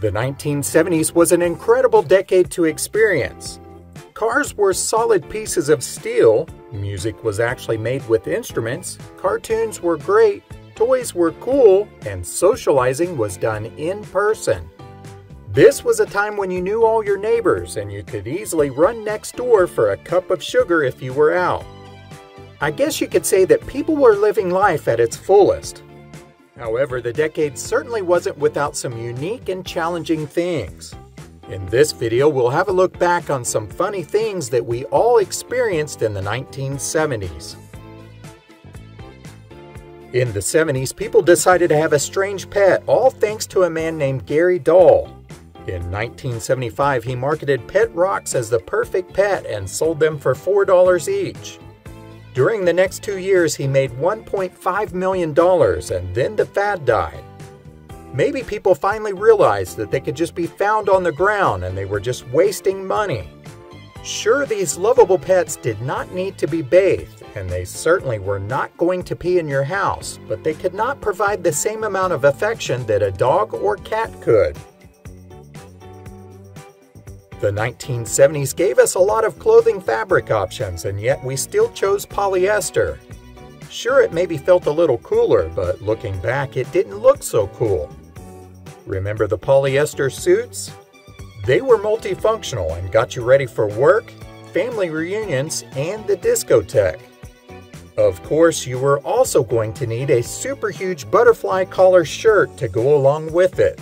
The 1970s was an incredible decade to experience. Cars were solid pieces of steel, music was actually made with instruments, cartoons were great, toys were cool, and socializing was done in person. This was a time when you knew all your neighbors and you could easily run next door for a cup of sugar if you were out. I guess you could say that people were living life at its fullest. However, the decade certainly wasn't without some unique and challenging things. In this video, we'll have a look back on some funny things that we all experienced in the 1970s. In the 70s, people decided to have a strange pet, all thanks to a man named Gary Dahl. In 1975, he marketed pet rocks as the perfect pet and sold them for $4 each. During the next two years, he made $1.5 million and then the fad died. Maybe people finally realized that they could just be found on the ground and they were just wasting money. Sure, these lovable pets did not need to be bathed, and they certainly were not going to pee in your house, but they could not provide the same amount of affection that a dog or cat could. The 1970s gave us a lot of clothing fabric options, and yet we still chose polyester. Sure, it maybe felt a little cooler, but looking back, it didn't look so cool. Remember the polyester suits? They were multifunctional and got you ready for work, family reunions, and the discotheque. Of course, you were also going to need a super huge butterfly collar shirt to go along with it.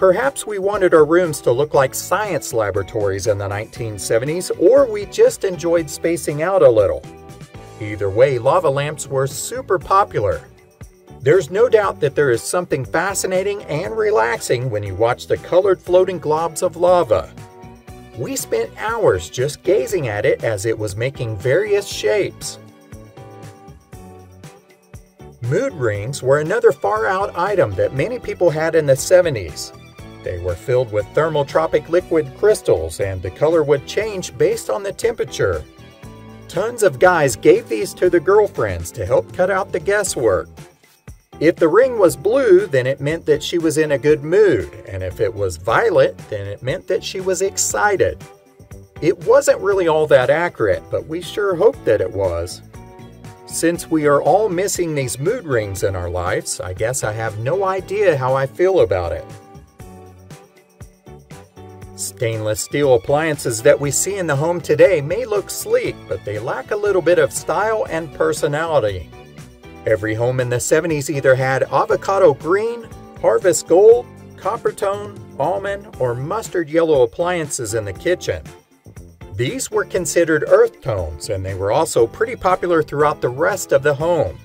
Perhaps we wanted our rooms to look like science laboratories in the 1970s, or we just enjoyed spacing out a little. Either way, lava lamps were super popular. There's no doubt that there is something fascinating and relaxing when you watch the colored floating globs of lava. We spent hours just gazing at it as it was making various shapes. Mood rings were another far out item that many people had in the 70s. They were filled with thermotropic liquid crystals, and the color would change based on the temperature. Tons of guys gave these to their girlfriends to help cut out the guesswork. If the ring was blue, then it meant that she was in a good mood, and if it was violet, then it meant that she was excited. It wasn't really all that accurate, but we sure hoped that it was. Since we are all missing these mood rings in our lives, I guess I have no idea how I feel about it. Stainless steel appliances that we see in the home today may look sleek, but they lack a little bit of style and personality. Every home in the 70s either had avocado green, harvest gold, copper tone, almond, or mustard yellow appliances in the kitchen. These were considered earth tones, and they were also pretty popular throughout the rest of the home.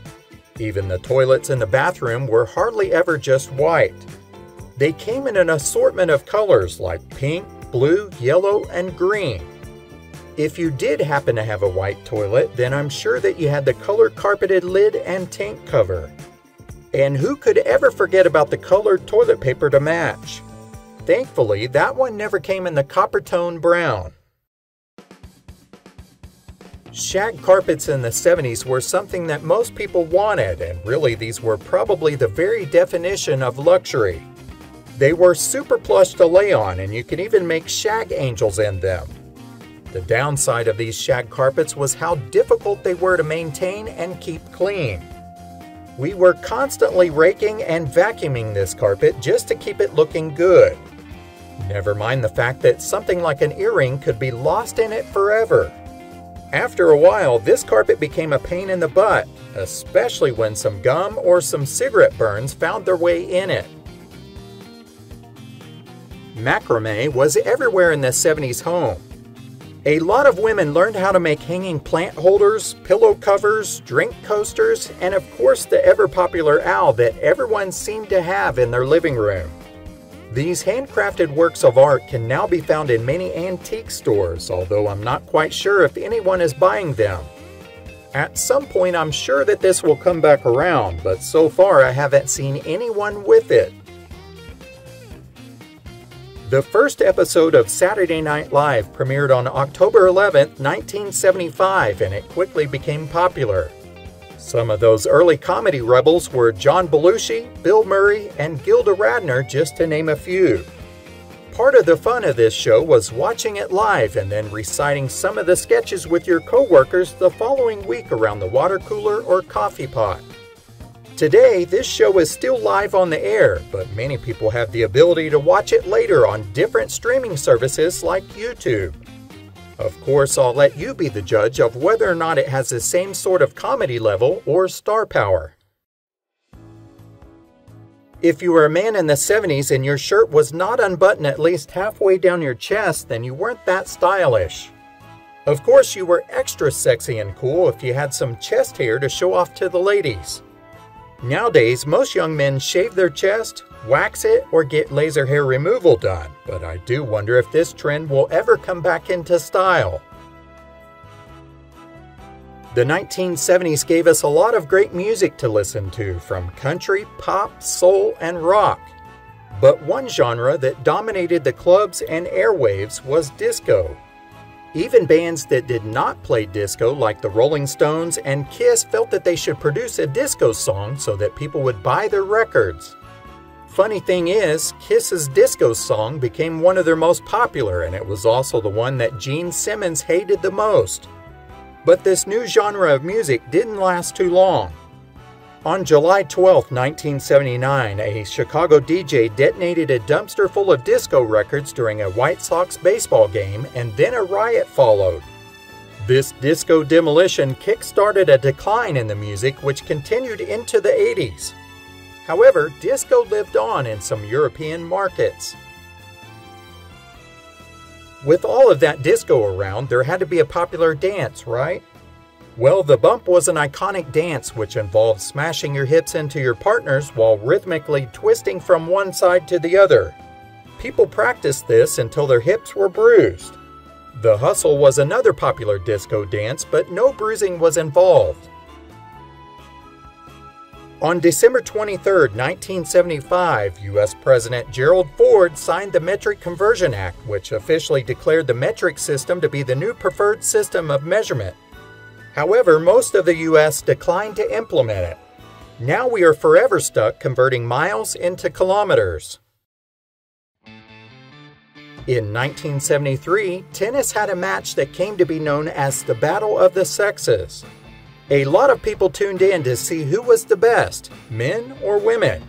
Even the toilets in the bathroom were hardly ever just white. They came in an assortment of colors like pink, blue, yellow, and green. If you did happen to have a white toilet, then I'm sure that you had the color carpeted lid and tank cover. And who could ever forget about the colored toilet paper to match? Thankfully, that one never came in the copper tone brown. Shag carpets in the 70s were something that most people wanted, and really these were probably the very definition of luxury. They were super plush to lay on, and you could even make shag angels in them. The downside of these shag carpets was how difficult they were to maintain and keep clean. We were constantly raking and vacuuming this carpet just to keep it looking good. Never mind the fact that something like an earring could be lost in it forever. After a while, this carpet became a pain in the butt, especially when some gum or some cigarette burns found their way in it. Macrame was everywhere in the 70s home. A lot of women learned how to make hanging plant holders, pillow covers, drink coasters, and of course the ever popular owl that everyone seemed to have in their living room. These handcrafted works of art can now be found in many antique stores, although I'm not quite sure if anyone is buying them. At some point, I'm sure that this will come back around, but so far I haven't seen anyone with it. The first episode of Saturday Night Live premiered on October 11, 1975, and it quickly became popular. Some of those early comedy rebels were John Belushi, Bill Murray, and Gilda Radner, just to name a few. Part of the fun of this show was watching it live and then reciting some of the sketches with your coworkers the following week around the water cooler or coffee pot. Today, this show is still live on the air, but many people have the ability to watch it later on different streaming services like YouTube. Of course, I'll let you be the judge of whether or not it has the same sort of comedy level or star power. If you were a man in the 70s and your shirt was not unbuttoned at least halfway down your chest, then you weren't that stylish. Of course, you were extra sexy and cool if you had some chest hair to show off to the ladies. Nowadays, most young men shave their chest, wax it, or get laser hair removal done, but I do wonder if this trend will ever come back into style. The 1970s gave us a lot of great music to listen to, from country, pop, soul, and rock. But one genre that dominated the clubs and airwaves was disco. Even bands that did not play disco, like the Rolling Stones and Kiss, felt that they should produce a disco song so that people would buy their records. Funny thing is, Kiss's disco song became one of their most popular, and it was also the one that Gene Simmons hated the most. But this new genre of music didn't last too long. On July 12, 1979, a Chicago DJ detonated a dumpster full of disco records during a White Sox baseball game, and then a riot followed. This disco demolition kick-started a decline in the music which continued into the 80s. However, disco lived on in some European markets. With all of that disco around, there had to be a popular dance, right? Well, the bump was an iconic dance which involved smashing your hips into your partners while rhythmically twisting from one side to the other. People practiced this until their hips were bruised. The hustle was another popular disco dance, but no bruising was involved. On December 23, 1975, U.S. President Gerald Ford signed the Metric Conversion Act, which officially declared the metric system to be the new preferred system of measurement. However, most of the U.S. declined to implement it. Now we are forever stuck converting miles into kilometers. In 1973, tennis had a match that came to be known as the Battle of the Sexes. A lot of people tuned in to see who was the best, men or women.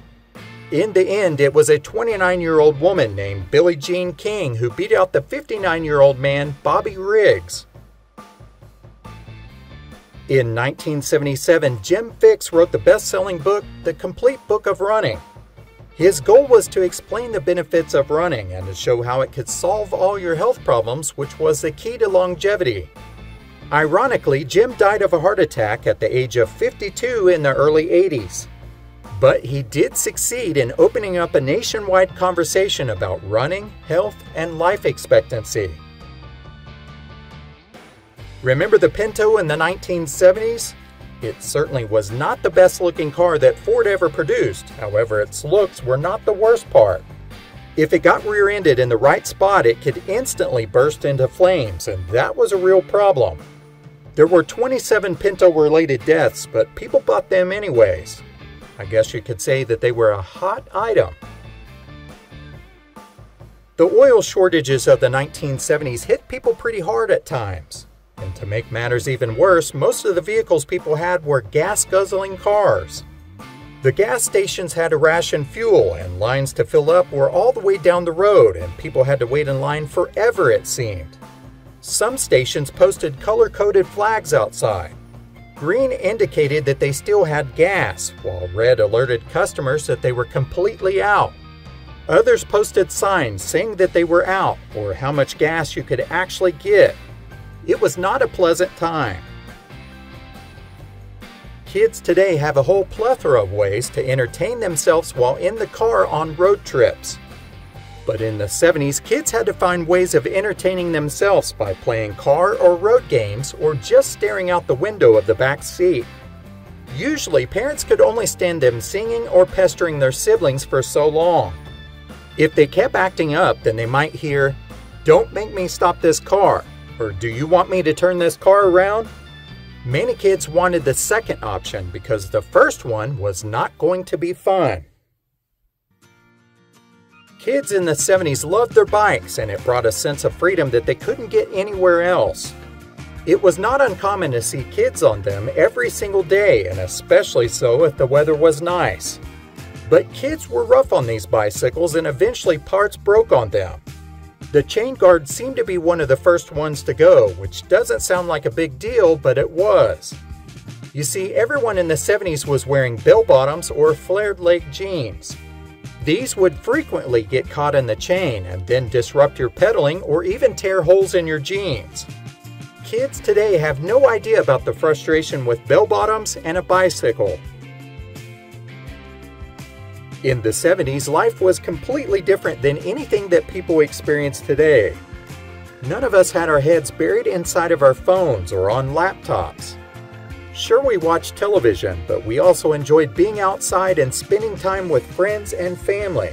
In the end, it was a 29 year old woman named Billie Jean King who beat out the 59 year old man Bobby Riggs. In 1977, Jim Fixx wrote the best selling book, The Complete Book of Running. His goal was to explain the benefits of running and to show how it could solve all your health problems, which was the key to longevity. Ironically, Jim died of a heart attack at the age of 52 in the early 80s. But he did succeed in opening up a nationwide conversation about running, health, and life expectancy. Remember the Pinto in the 1970s? It certainly was not the best looking car that Ford ever produced, however, its looks were not the worst part. If it got rear ended in the right spot, it could instantly burst into flames, and that was a real problem. There were 27 Pinto related deaths, but people bought them anyways. I guess you could say that they were a hot item. The oil shortages of the 1970s hit people pretty hard at times. And to make matters even worse, most of the vehicles people had were gas guzzling cars. The gas stations had to ration fuel, and lines to fill up were all the way down the road, and people had to wait in line forever, it seemed. Some stations posted color coded flags outside. Green indicated that they still had gas, while red alerted customers that they were completely out. Others posted signs saying that they were out or how much gas you could actually get. It was not a pleasant time. Kids today have a whole plethora of ways to entertain themselves while in the car on road trips. But in the 70s, kids had to find ways of entertaining themselves by playing car or road games or just staring out the window of the back seat. Usually, parents could only stand them singing or pestering their siblings for so long. If they kept acting up, then they might hear, Don't make me stop this car, or Do you want me to turn this car around? Many kids wanted the second option because the first one was not going to be fun. Kids in the 70s loved their bikes, and it brought a sense of freedom that they couldn't get anywhere else. It was not uncommon to see kids on them every single day, and especially so if the weather was nice. But kids were rough on these bicycles, and eventually parts broke on them. The chain guard seemed to be one of the first ones to go, which doesn't sound like a big deal, but it was. You see, everyone in the 70s was wearing bell bottoms or flared leg jeans. These would frequently get caught in the chain and then disrupt your pedaling or even tear holes in your jeans. Kids today have no idea about the frustration with bell bottoms and a bicycle. In the 70s, life was completely different than anything that people experience today. None of us had our heads buried inside of our phones or on laptops. Sure, we watched television, but we also enjoyed being outside and spending time with friends and family.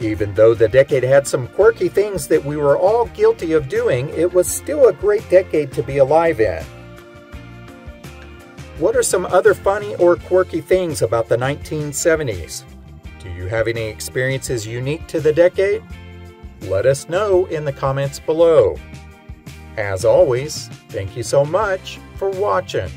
Even though the decade had some quirky things that we were all guilty of doing, it was still a great decade to be alive in. What are some other funny or quirky things about the 1970s? Do you have any experiences unique to the decade? Let us know in the comments below. As always, thank you so much for watching.